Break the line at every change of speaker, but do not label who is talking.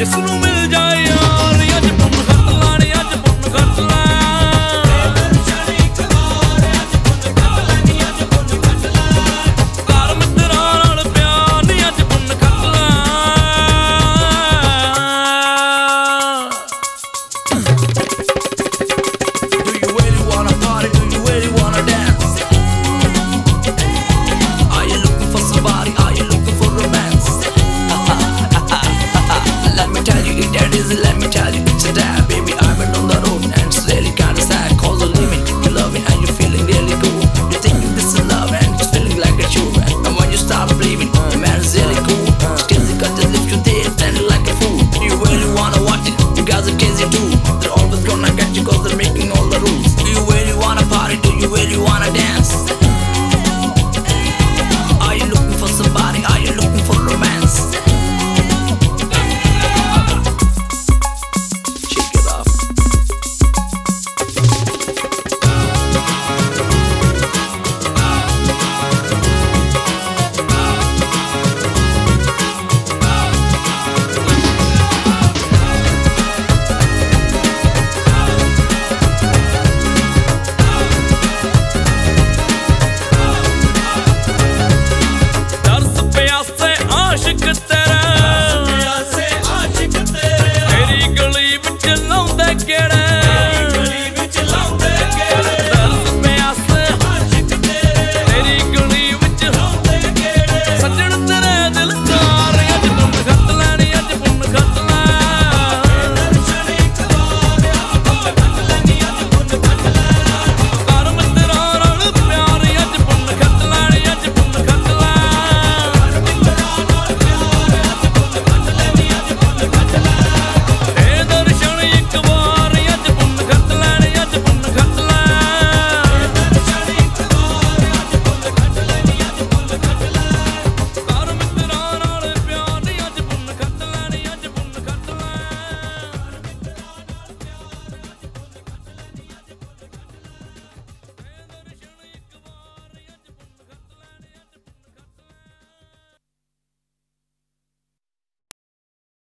Isso não me